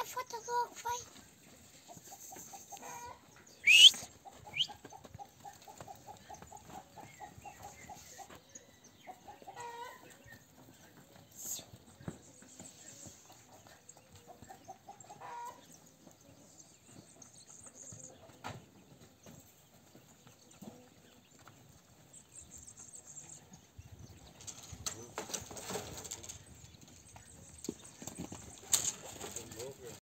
gonna put the log right